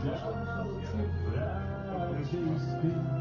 сейчас взгляд братейский